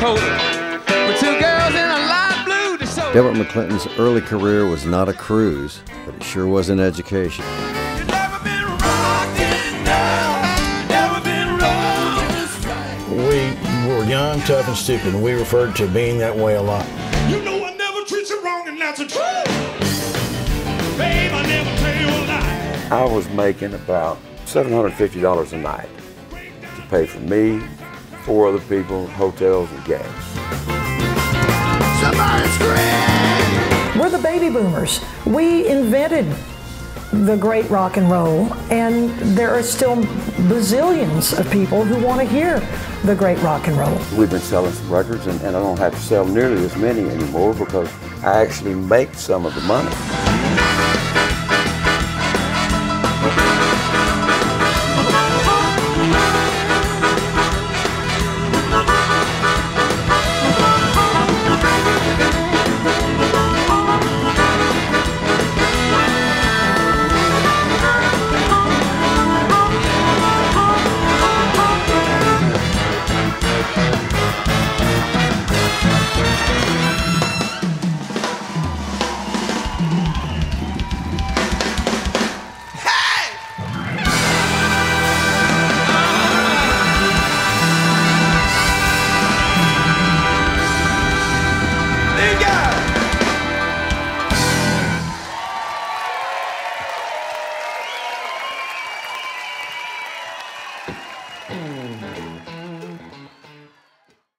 Dakota. With two girls in a light blue DeSoto. Delbert McClinton's early career was not a cruise, but it sure was an education. You never been rockin' now. You never been rolling this right. We were young, tough, and stupid, and we referred to being that way a lot. You know I never treat you wrong, and that's the truth. Babe, I never tell you a lie. I was making about $750 a night to pay for me, four other people, hotels, and gas. Somebody. We're the baby boomers. We invented the great rock and roll, and there are still bazillions of people who want to hear the great rock and roll. We've been selling some records, and, and I don't have to sell nearly as many anymore because I actually make some of the money. Mm.